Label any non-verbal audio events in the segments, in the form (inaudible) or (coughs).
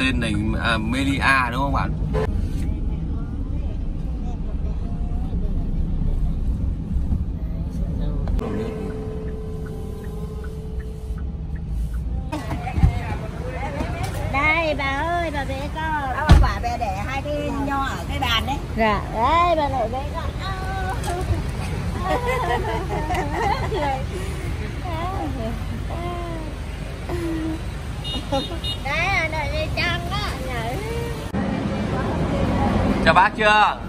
tên này à, Melia đúng không bạn? Đây bà ơi bà bé con. Đó, quả về để hai cái nho ở cái bàn đấy. Dạ đây bà nội bé con (laughs) đấy là đi trăng đó chào bác chưa?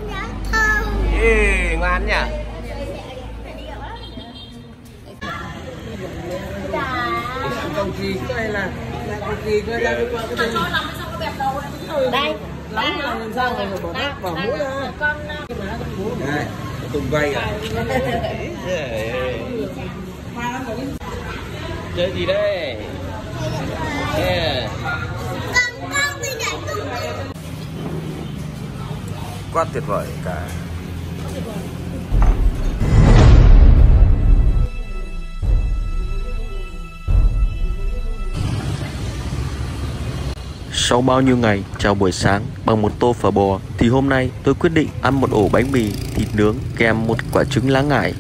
Ê, ngoan nhỉ? Cầu kỳ này là là cầu kỳ cái ra qua cái bên đây lắm là làm sao rồi bỏ bát bỏ mũi ra con này tùng vay à chơi gì đây quá tuyệt vời cả Sau bao nhiêu ngày chào buổi sáng bằng một tô phở bò, thì hôm nay tôi quyết định ăn một ổ bánh mì, thịt nướng kèm một quả trứng lá ngải.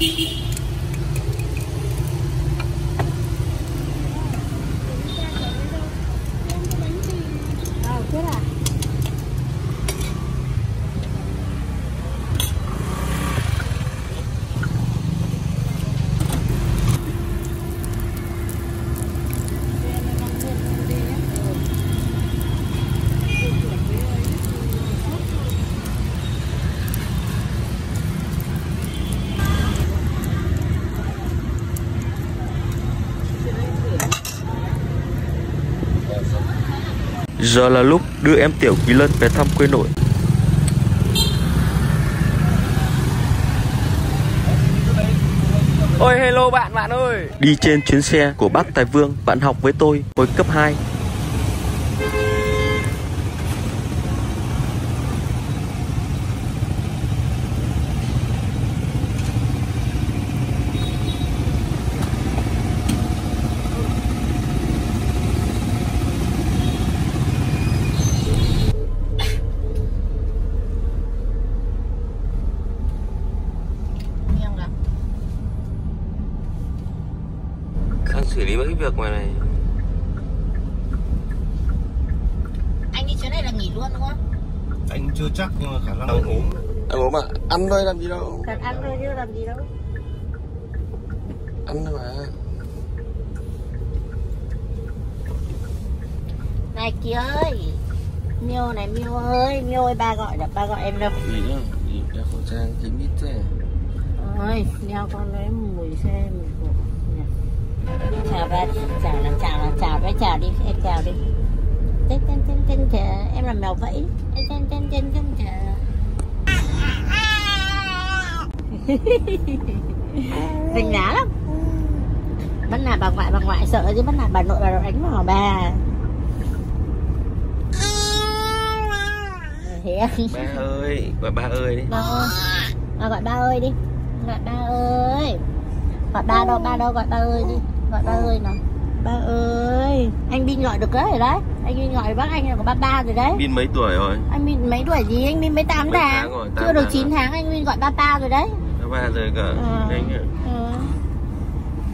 Hee (laughs) Giờ là lúc đưa em Tiểu Quý Lân về thăm quê nội. ôi hello bạn bạn ơi Đi trên chuyến xe của bác Tài Vương, bạn học với tôi hồi cấp 2. Nghiêng à? đang việc ngoài này. Anh đi chuyến này là nghỉ luôn đúng không? anh chưa chắc nhưng mà khả năng đang ốm anh ốm à ăn thôi làm gì đâu. Cần ăn thôi chứ làm gì đâu. Ăn thôi mà. Này kia ơi Miêu này Miêu ơi Miêu ơi ba gọi là ba gọi em đâu gì nữa? Đeo khẩu trang kín mít thế. Ôi đeo con đấy mùi xe Nè. Chào ba Chào là chào là chào với chào đi Em chào đi. Tên tên tên tên chào Em là mèo vẫy. Tên tên tên tên tên chào Rình lá lắm. Bắt nạt bà ngoại bà ngoại sợ chứ bắt nạt bà nội bà nội đánh vào bà. Ba ơi gọi ba ơi đi. Ba ơi. À, gọi ba ơi đi. Gọi ba ơi. Gọi ba đâu ba đâu gọi ba ơi đi gọi ba ơi nào. Ba ơi anh Bin gọi được đấy rồi đấy. Anh Bin gọi bác anh là có ba ba rồi đấy. Bin mấy tuổi rồi? Anh Bin mấy tuổi gì anh Bin mới 8 Mấy tháng, tháng rồi, tám chưa được tháng 9 rồi. tháng anh Bin gọi ba ba rồi đấy. Ba ba rồi cả Ờ. anh ừ.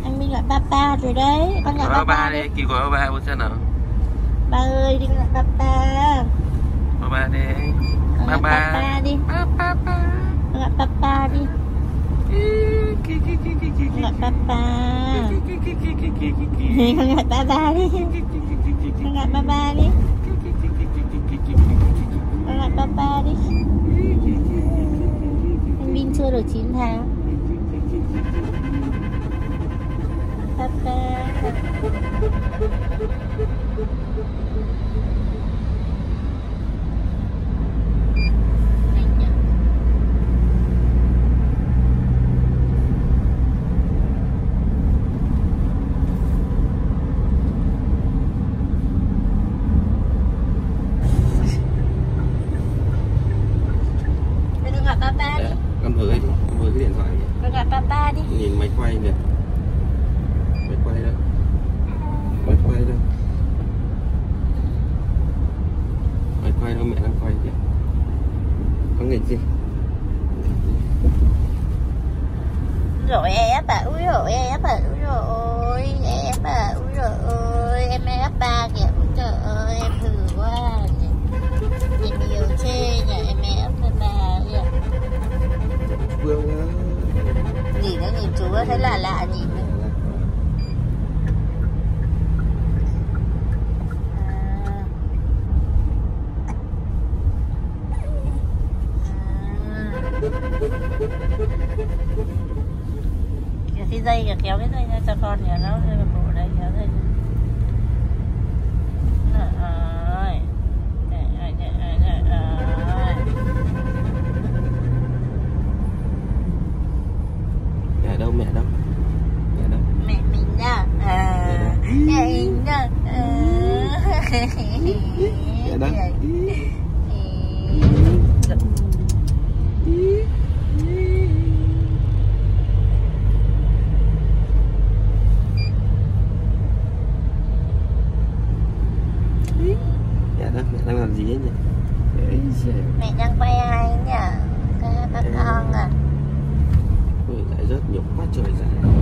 anh Bin gọi ba ba rồi đấy. Con gọi ba ba đi kỳ gọi ba ba bố xem nào? Ba ơi đi gọi ba ba. Ba ba đi. Ba ba. ba ba đi. Ba ba ba. Gọi ba ba đi con gọi ba ba con gọi đi. Con ba ba đi. Con ba ba đi. Anh Bin chưa được 9 tháng. Ba ba với cái điện thoại. Tôi gặp papa đi. Nhìn máy quay kìa. Dalaw na po. Mẹ đang quay ai nhỉ? Các bác con à Ui, lại rớt nhục quá trời dài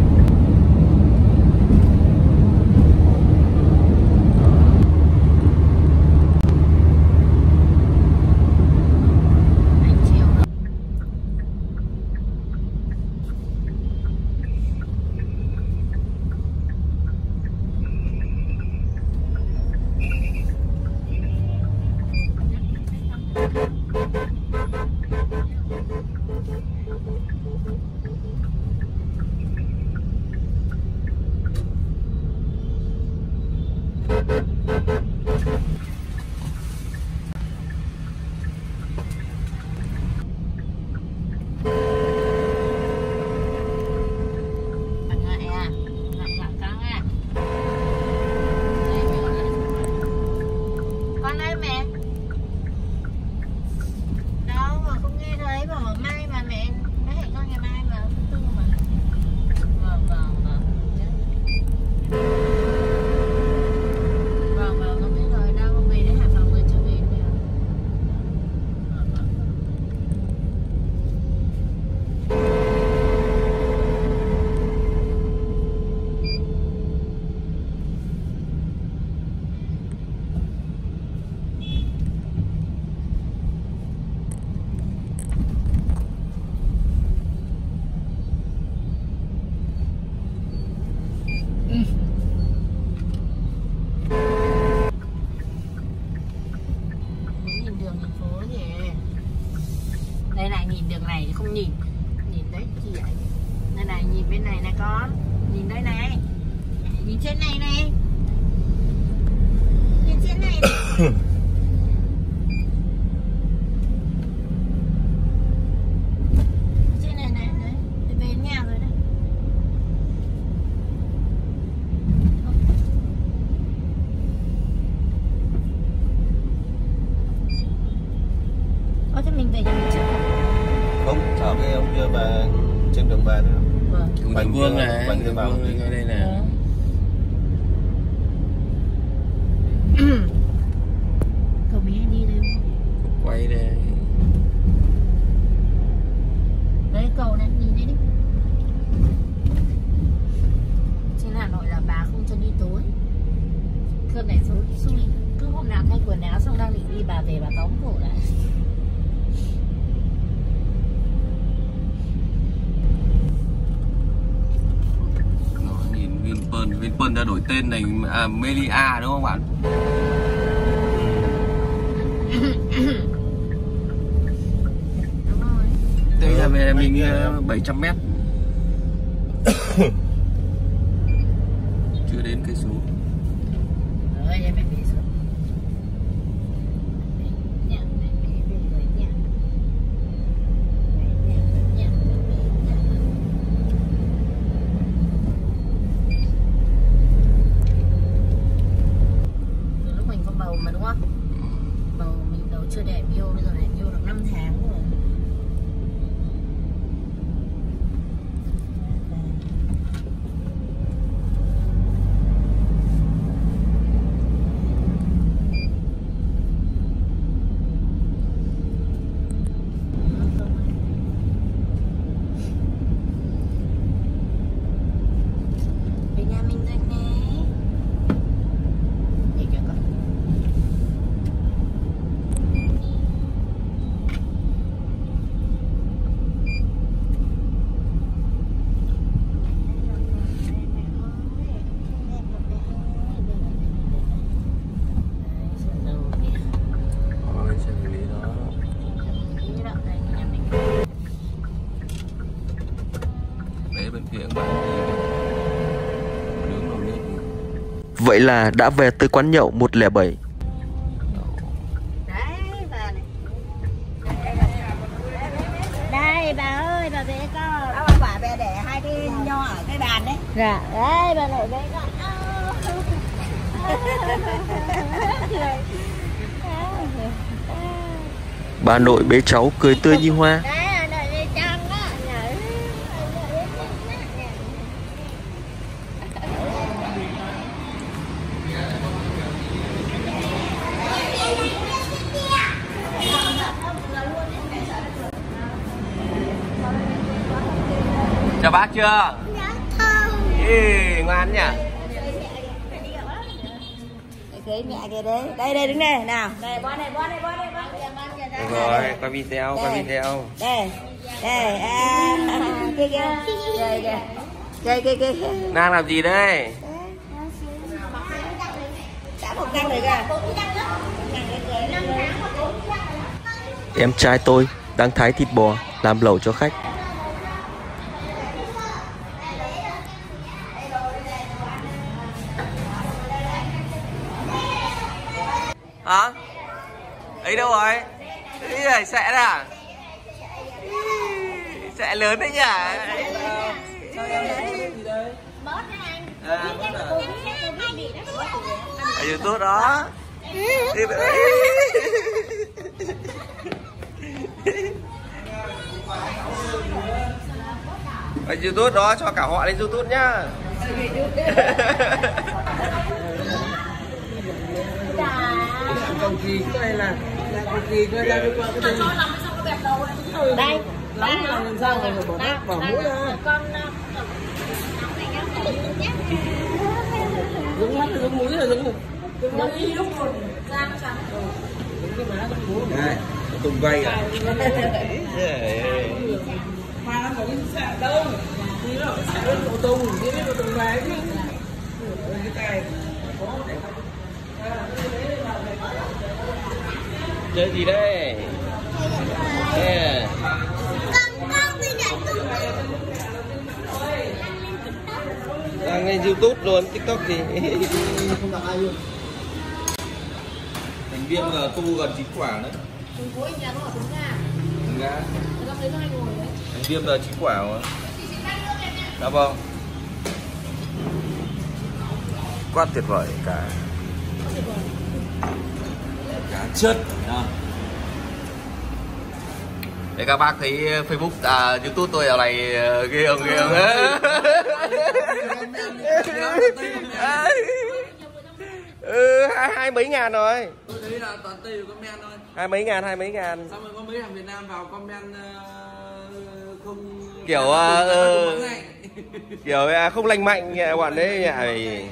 tên này à, Melia đúng không bạn? Từ nhà về mình 700 ờ, mét. (coughs) Chưa đến cái số. không? Bầu mình nấu chưa đẹp, yêu, bây giờ này yêu được 5 tháng rồi Vậy là đã về tới quán nhậu 107 đấy bà này đây bà ơi bà về con. Bà quả về để hai cái nho ở cái bàn đấy. Dạ đấy bà nội về con. Bà nội bế cháu cười tươi như hoa đấy bà nội về trong đó Nhảy. Chào bác chưa? Ê, ngoan nhỉ? Cái mẹ kia đấy. Đây đây đứng đây nào. Đây bó đây bó đây bó đây bó đây rồi quay video quay Đây. video Đây. Đây à, (laughs) Kia kia. Đây kìa. Đây kia kia. Đang làm gì đây? Đã một căng rồi kìa Em trai tôi đang thái thịt bò làm lẩu cho khách sẽ lớn đấy nhỉ? À, ở youtube đó. Đi về- ở youtube đó cho cả họ lên youtube nhá. Cầu kỳ cái này là là cầu kỳ cái quả cái này đây lắm là làm sao rồi bỏ bát bỏ mũi ra giống mắt giống mũi là giống Này, tùng vay à? Mà nó không xạ đâu. Thì nó thì nó tùng vàng chứ cái tay. Chơi gì đây? Yeah. Đang lên youtube luôn tiktok thì không gặp ai luôn thành viên là tu gần chín quả đấy. Nga. thành viên là chín quả mà. Dạ vâng. Quá tuyệt vời cả. Cá chất Để các bác thấy Facebook, à, YouTube tôi dạo này ờ, ghê không ghê không ừ, hai, hai mấy ngàn rồi. Tôi thấy là toàn tây comment thôi. Hai mấy ngàn hai mấy ngàn. Xong rồi có mấy thằng Việt Nam vào comment ờ, không Kiểu, ngay. kiểu à, không lành mạnh bọn đấy này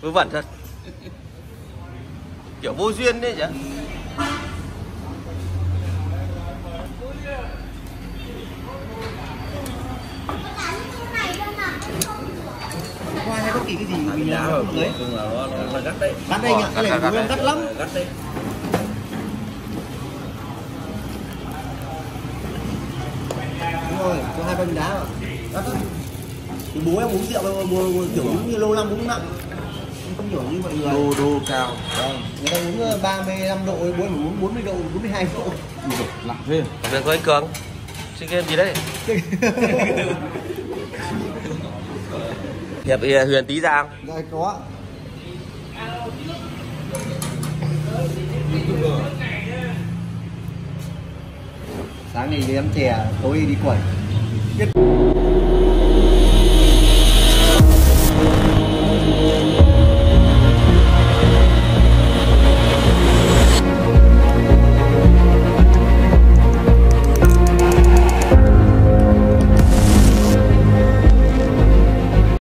vớ vẩn thật. Kiểu vô duyên đấy chứ hoa hay bất kỳ cái gì mình làm không là nó gắt đấy. Gắt đây nhỉ? Cái này gắt, lắm. Gắt đấy. Đúng rồi cho hai cân đá mà. Bố em uống rượu mua, mua kiểu uống như lâu năm uống nặng. Không hiểu như mọi người. Đô đô cao. Vâng. Người ta uống ờ, 35 độ bố em uống 40 độ 42 độ. Lặng thế. Được thôi anh Cường. Sinh game gì đấy (laughs) hiệp huyền tí ra không? Đây, có sáng thì đi ăn chè, tối đi quẩy. Thank you.